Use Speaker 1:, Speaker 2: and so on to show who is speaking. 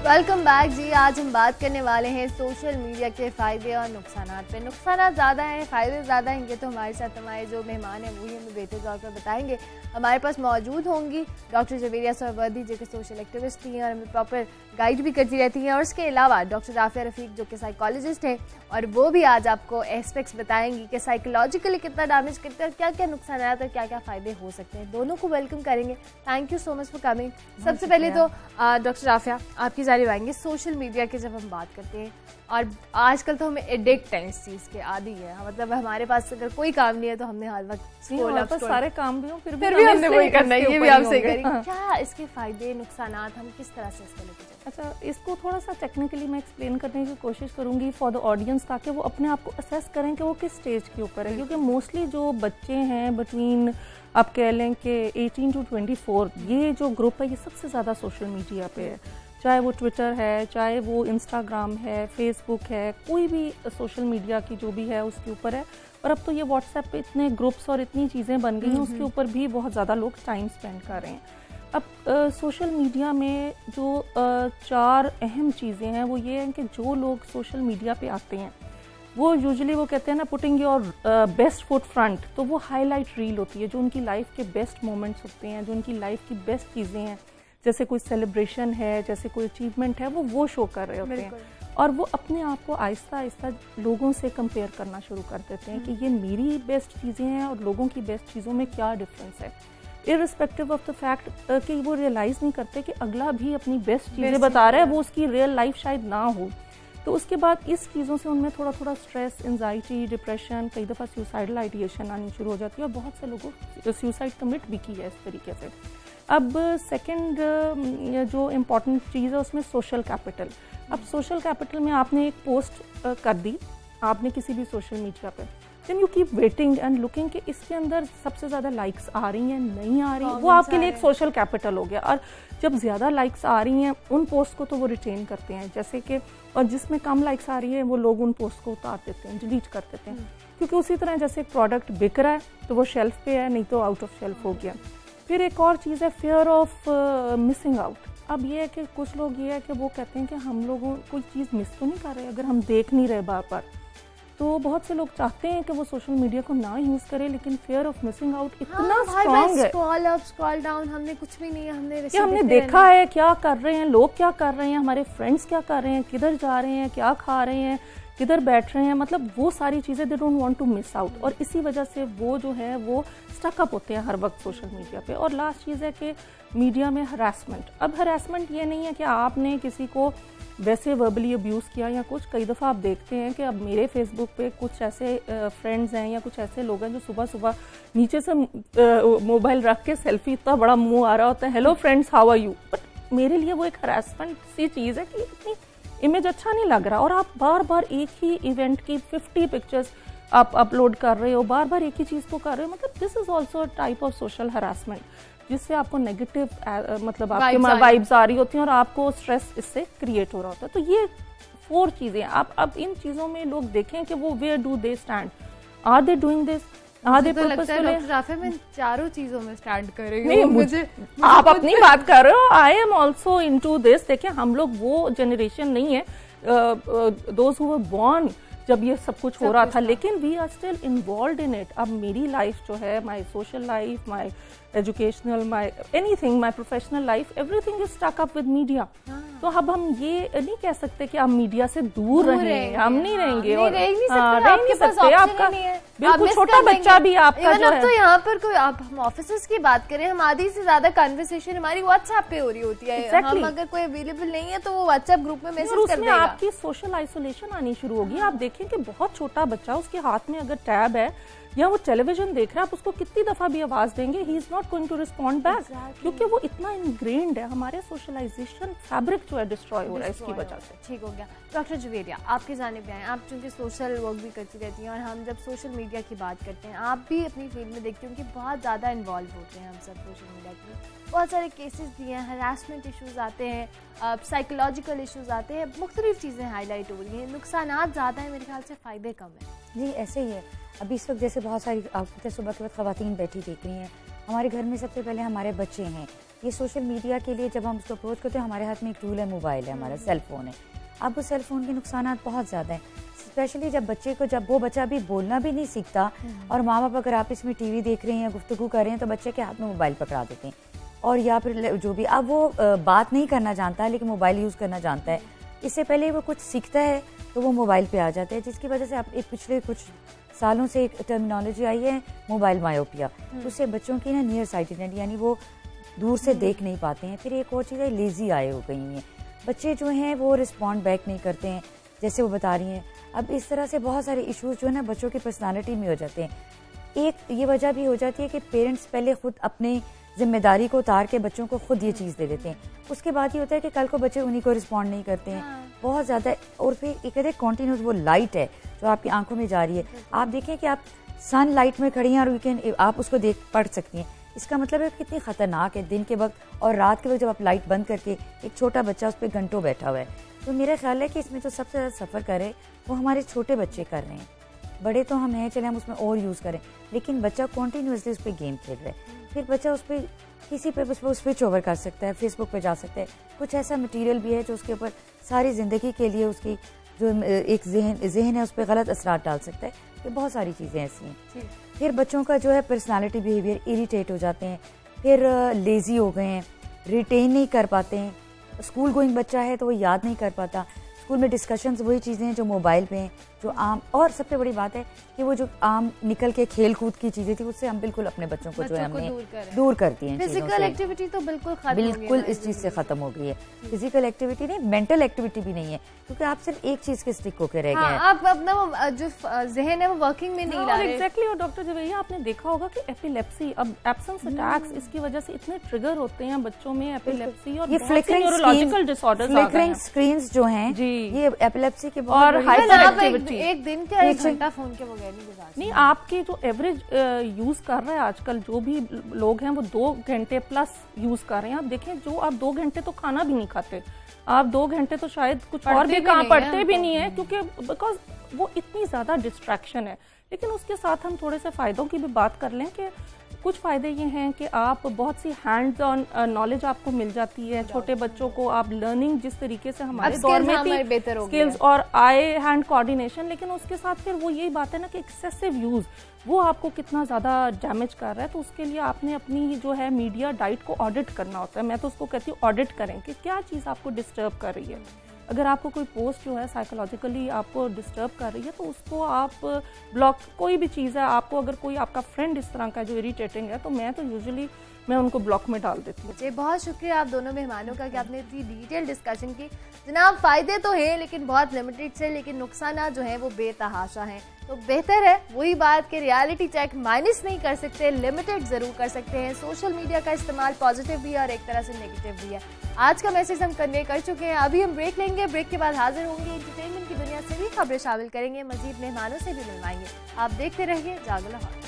Speaker 1: Welcome back जी। आज हम बात करने वाले हैं सोशल मीडिया के फ़ायदे और नुकसान पे। नुकसान ज़्यादा हैं फ़ायदे ज़्यादा हैं ये तो हमारे साथ हमारे जो मेहमान हैं वही हमें बेहतर तौर पर बताएँगे। हमारे पास मौजूद होंगी डॉक्टर जवेरिया सरवर्दी जो कि सोशल एक्टिविस्ट थी और हमें प्रॉपर गाइड भी करती रहती हैं। और उसके अलावा डॉक्टर राफिया रफ़ीक जो कि साइकोलॉजिस्ट हैं और वो भी आज आपको एस्पेक्ट्स बताएँगी कि साइकोलॉजिकली कितना डैमेज करते हैं और क्या क्या नुकसान और क्या क्या फ़ायदे हो सकते हैं। दोनों को वेलकम करेंगे। Thank you so much for coming सबसे पहले तो डॉक्टर राफिया आपकी जारी आएँगे सोशल मीडिया की जब हम बात करते हैं। और आजकल तो हमें एडिक्ट हैं इस चीज़ के आदि है। मतलब हमारे पास अगर कोई काम नहीं है तो हमने हर वक्त
Speaker 2: सारे काम भी हो फिर भी,
Speaker 1: फिर भी हमने वही करना है ये भी आपसे करें क्या इसके फ़ायदे नुकसान हम किस तरह से इसको लेकर
Speaker 2: अच्छा इसको थोड़ा सा टेक्निकली मैं एक्सप्लेन करने की कोशिश करूँगी फॉर द ऑडियंस ताकि वो अपने आप को असेस करें कि वो किस स्टेज के ऊपर है। क्योंकि मोस्टली जो बच्चे हैं बिटवीन आप कह लें कि 18 टू 24 ये जो ग्रुप है ये सबसे ज़्यादा सोशल मीडिया पे है। चाहे वो ट्विटर है चाहे वो इंस्टाग्राम है फेसबुक है कोई भी सोशल मीडिया की जो भी है उसके ऊपर है। और अब तो ये व्हाट्सएप पे इतने ग्रुप्स और इतनी चीज़ें बन गई हैं उसके। ऊपर भी बहुत ज़्यादा लोग टाइम स्पेंड कर रहे हैं। अब सोशल मीडिया में जो आ, चार अहम चीज़ें हैं वो ये हैं कि जो लोग सोशल मीडिया पे आते हैं वो यूजली वो कहते हैं ना putting your best foot front तो वो हाईलाइट रील होती है जो उनकी लाइफ के बेस्ट मोमेंट्स होते हैं जो उनकी लाइफ की बेस्ट चीज़ें हैं। जैसे कोई सेलिब्रेशन है जैसे कोई अचीवमेंट है वो वो शो कर रहे होते हैं। और वो अपने आप को आहिस्ता आहिस्ता लोगों से कंपेयर करना शुरू कर देते हैं कि हम्म। ये मेरी बेस्ट चीज़ें हैं और लोगों की बेस्ट चीज़ों में क्या डिफरेंस है। इरिस्पेक्टिव ऑफ़ द फैक्ट कि वो रियलाइज़ नहीं करते कि अगला भी अपनी बेस्ट चीज़ें बता रहा है वो उसकी रियल लाइफ शायद ना हो। तो उसके बाद इस चीज़ों से उनमें थोड़ा थोड़ा स्ट्रेस एनजाइटी डिप्रेशन कई दफ़ा सुसाइडल आइडिएशन आनी शुरू हो जाती है और बहुत से लोगों सुसाइड कमिट भी की है इस तरीके से। अब सेकंड जो इम्पोर्टेंट चीज़ है उसमें सोशल कैपिटल अब सोशल कैपिटल में आपने एक पोस्ट कर दी आपने किसी भी सोशल मीडिया पर then you keep waiting and looking कि इसके अंदर सबसे ज़्यादा लाइक्स आ रही हैं नहीं आ रही? वो आपके लिए एक सोशल कैपिटल हो गया. और जब ज़्यादा लाइक्स आ रही हैं उन पोस्ट को तो वो रिटेन करते हैं. जैसे कि और जिसमें कम लाइक्स आ रही है वो लोग उन पोस्ट को उतार देते हैं डिलीट कर देते हैं. हम्म। क्योंकि उसी तरह जैसे एक प्रोडक्ट बिक रहा है तो वो शेल्फ पे है नहीं तो आउट ऑफ़ शेल्फ हो गया. फिर एक और चीज़ है फेयर ऑफ़ मिसिंग आउट अब ये है कि कुछ लोग ये है कि वो कहते हैं कि हम लोगों कोई चीज़ मिस तो नहीं कर रहे अगर हम देख नहीं रहे बार बार। तो बहुत से लोग चाहते हैं कि वो सोशल मीडिया को ना यूज़ करें लेकिन फेयर ऑफ़ मिसिंग आउट इतना स्ट्रॉन्ग है।
Speaker 1: स्क्रॉल अप स्क्रॉल डाउन हमने कुछ भी नहीं हमने
Speaker 2: क्या हमने देखा है क्या कर रहे हैं लोग क्या कर रहे हैं हमारे फ्रेंड्स क्या कर रहे हैं किधर जा रहे हैं क्या खा रहे हैं। किधर बैठ रहे हैं मतलब वो सारी चीज़ें they don't want to miss out और इसी वजह से वो जो है, वो स्टकअप होते हैं हर वक्त सोशल मीडिया पे. और लास्ट चीज़ है कि मीडिया में हरासमेंट अब हरासमेंट ये नहीं है कि आपने किसी को वैसे वर्बली अब्यूज़ किया या कुछ. कई दफ़ा आप देखते हैं कि अब मेरे फेसबुक पे कुछ ऐसे फ्रेंड्स हैं या कुछ ऐसे लोग हैं जो सुबह सुबह नीचे से मोबाइल रख के सेल्फी इतना बड़ा मुँह आ रहा होता है hello friends how are you but मेरे लिए वो एक हरासमेंट सी चीज़ है कि इतनी इमेज अच्छा नहीं लग रहा और आप बार बार एक ही इवेंट की फिफ्टी पिक्चर्स आप अपलोड कर रहे हो बार बार एक ही चीज़ को कर रहे हो मतलब this is also type of social harassment जिससे आपको नेगेटिव मतलब आपके वाइब्स आ रही होती हैं और आपको स्ट्रेस इससे क्रिएट हो रहा होता है। तो ये फोर चीज़ें आप अब इन चीज़ों में लोग देखें कि वो where do they stand are they doing this
Speaker 1: आधे तो लगता है मैं चारों चीज़ों में स्टैंड करेंगे
Speaker 2: मुझे आप अपनी बात कर रहे हो I am also into this देखिए हम लोग वो जनरेशन नहीं है। दोज हु बॉर्न जब ये सब कुछ हो रहा था लेकिन we are still involve in it अब मेरी लाइफ जो है my social life my educational my anything my professional life everything is stuck up with media तो अब हम ये नहीं कह सकते कि आप मीडिया से दूर रहें हम नहीं हाँ, रहेंगे
Speaker 1: और हाँ, रह नहीं सकते
Speaker 2: आपका बिल्कुल छोटा बच्चा भी आपका जो है।
Speaker 1: तो यहाँ पर कोई आप हम ऑफ़िस की बात करें हम आधी से ज़्यादा कन्वर्सेशन हमारी व्हाट्सएप पे हो रही होती है। हम अगर कोई अवेलेबल नहीं है तो वो व्हाट्सएप ग्रुप में मैसेज कर देगा।
Speaker 2: आपकी सोशल आइसोलेशन आनी शुरू होगी। आप देखें कि बहुत छोटा बच्चा उसके हाथ में अगर टैब है या वो टेलीविज़न देख रहा है आप उसको कितनी दफ़ा भी आवाज़ देंगे he is not going to respond back क्योंकि वो इतना इनग्रेन्ड है हमारे सोशलाइजेशन फैब्रिक जो है डिस्ट्रॉय हो रहा है इसकी वजह से।
Speaker 1: ठीक हो गया। डॉक्टर जुवेरिया आपके जाने पे आए आप चूँकि सोशल वर्क भी करती रहती हैं और हम जब सोशल मीडिया की बात करते हैं आप भी अपनी फ़ील्ड में देखते हैं कि बहुत ज़्यादा इन्वॉल्व होते हैं हम सब सोशल मीडिया के बहुत सारे केसेस दिए हैं हरासमेंट इश्यूज़ आते हैं साइकोलॉजिकल इश्यूज़ आते हैं मुख्तलिफ़ चीज़ें हाईलाइट हो रही हैं। नुकसान ज़्यादा हैं मेरे ख्याल से फ़ायदे कम है।
Speaker 3: जी ऐसे ही है। अभी इस वक्त जैसे बहुत सारी सुबह के वक्त खातन बैठी देख रही हैं। हमारे घर में सबसे पहले हमारे बच्चे हैं। ये सोशल मीडिया के लिए जब हम उसको अप्रोच करते हैं हमारे हाथ में एक टूल है मोबाइल है हमारा सेल फ़ोन है। अब वो सेल फ़ोन के नुकसान बहुत ज़्यादा हैं। स्पेशली जब बच्चे को जब वो बच्चा भी बोलना भी नहीं सीखता और माँ बाप अगर आप इसमें टीवी देख रहे हैं या गुफ्तु कर रहे हैं तो बच्चे के हाथ में मोबाइल पकड़ा देते हैं। और या फिर जो भी अब वो बात नहीं करना जानता है लेकिन मोबाइल यूज़ करना जानता है। इससे पहले वो कुछ सीखता है तो वो मोबाइल पे आ जाता है जिसकी वजह से आप एक पिछले कुछ सालों से एक टर्मिनोलॉजी आई है मोबाइल मायोपिया तो उससे बच्चों की ना नियर साइटेड यानी वो दूर से देख नहीं पाते हैं। फिर एक और चीज़ है लेज़ी आए हो गई हैं। बच्चे जो हैं वो रिस्पॉन्ड बैक नहीं करते हैं जैसे वो बता रही हैं। अब इस तरह से बहुत सारे इश्यूज़ जो है ना बच्चों की पर्सनालिटी में हो जाते हैं। एक ये वजह भी हो जाती है कि पेरेंट्स पहले खुद अपने ज़िम्मेदारी को उतार के बच्चों को खुद ये चीज़ दे देते हैं। उसके बाद ये होता है कि कल को बच्चे उन्हीं को रिस्पॉन्ड नहीं करते हैं। हाँ। बहुत ज़्यादा और फिर एक कहते हैं कॉन्टीन्यूस वो लाइट है जो आपकी आँखों में जा रही है। आप देखें कि आप सन लाइट में खड़ी हैं और वी कैन आप उसको देख पढ़ सकती हैं। इसका मतलब है कितनी ख़तरनाक है दिन के वक्त और रात के वक्त जब आप लाइट बंद करके एक छोटा बच्चा उस पर घंटों बैठा हुआ है। तो मेरा ख्याल है कि इसमें जो सबसे ज़्यादा सफ़र करे वो हमारे छोटे बच्चे कर रहे हैं। बड़े तो हम हैं चले हम उसमें और यूज़ करें। लेकिन बच्चा कॉन्टीन्यूसली उस पर गेम खेल रहा है। फिर बच्चा उस पर किसी पे उस पर स्विच ओवर कर सकता है फेसबुक पे जा सकता है। कुछ ऐसा मटेरियल भी है जो उसके ऊपर सारी ज़िंदगी के लिए उसकी जो एक जहन जहन है उस पर गलत असरा डाल सकता है। ये बहुत सारी चीज़ें ऐसी हैं। फिर बच्चों का जो है पर्सनालिटी बिहेवियर इरीटेट हो जाते हैं। फिर लेज़ी हो गए हैं रिटेन नहीं कर पाते हैं। स्कूल गोइंग बच्चा है तो वो याद नहीं कर पाता। स्कूल में डिस्कशन वही चीज़ें हैं जो मोबाइल पे हैं जो आम और सबसे बड़ी बात है कि वो जो आम निकल के खेल कूद की चीज़ें थी उससे हम बिल्कुल अपने बच्चों को जो है हमने दूर कर। दिए
Speaker 1: फ़िज़िकल एक्टिविटी तो बिल्कुल
Speaker 3: बिल्कुल इस चीज़ से खत्म हो गई है। फ़िज़िकल एक्टिविटी नहीं मेंटल एक्टिविटी भी नहीं है क्योंकि आप सिर्फ़ एक चीज़ के स्टिक होकर रह गए
Speaker 1: आप अपना वो जो जहन है वो वर्किंग में नहीं ला रहे।
Speaker 2: एग्जैक्टली और डॉक्टर जवैया आपने देखा होगा कि एपिलेप्सी अब एब्सेंस अटैक्स इसकी वजह से इतने ट्रिगर होते हैं बच्चों में एपिलेप्सी और
Speaker 3: ये फ्लिकरिंग डिसऑर्डर्स फ्लिकरिंग स्क्रीन्स जो हैं ये एपिलेप्सी के
Speaker 1: और हाइपर एक्टिविटी एक दिन के एक घंटा फ़ोन के बगैर नहीं गुजार
Speaker 2: नहीं आपके जो एवरेज यूज़ कर रहे हैं आजकल जो भी लोग हैं वो दो घंटे प्लस यूज़ कर रहे हैं। आप देखें जो आप दो घंटे तो खाना भी नहीं खाते। आप दो घंटे तो शायद कुछ और भी काम पढ़ते भी नहीं है क्योंकि बिकॉज़ वो इतनी ज़्यादा डिस्ट्रैक्शन है। लेकिन उसके साथ हम थोड़े से फायदों की भी बात कर लें कि कुछ फ़ायदे ये हैं कि आप बहुत सी हैंड्स ऑन नॉलेज आपको मिल जाती है छोटे बच्चों को आप लर्निंग जिस तरीके से हमारे दौर में थी बेहतर स्किल्स और आई हैंड कोऑर्डिनेशन लेकिन उसके साथ फिर वो यही बात है ना कि एक्सेसिव यूज़ वो आपको कितना ज़्यादा डैमेज कर रहा है तो उसके लिए आपने अपनी जो है मीडिया डाइट को ऑडिट करना होता है। मैं तो उसको कहती हूँ ऑडिट करें कि क्या चीज़ आपको डिस्टर्ब कर रही है। अगर आपको कोई पोस्ट जो है साइकोलॉजिकली आपको डिस्टर्ब कर रही है तो उसको आप ब्लॉक कोई भी चीज़ है, आपको अगर कोई आपका फ्रेंड इस तरह का जो इरीटेटिंग है तो मैं तो यूजुअली मैं उनको ब्लॉक में डाल देती हूँ।
Speaker 1: जी, बहुत शुक्रिया आप दोनों मेहमानों का कि आपने इतनी डिटेल डिस्कशन की। जनाब, फ़ायदे तो हैं, लेकिन बहुत लिमिटेड से, लेकिन नुकसान जो हैं वो बेतहाशा हैं। तो बेहतर है, वही बात कि रियलिटी चेक माइनस नहीं कर सकते लिमिटेड ज़रूर कर सकते हैं। सोशल मीडिया का इस्तेमाल पॉजिटिव भी है और एक तरह से नेगेटिव भी है। आज का मैसेज हम कन्वे कर चुके हैं। अभी हम ब्रेक लेंगे ब्रेक के बाद हाजिर होंगे इंटरटेनमेंट की दुनिया से भी खबरें शामिल करेंगे। मजीद मेहमानों से भी मिलवाएँगे। आप देखते रहिए जागो लाहौर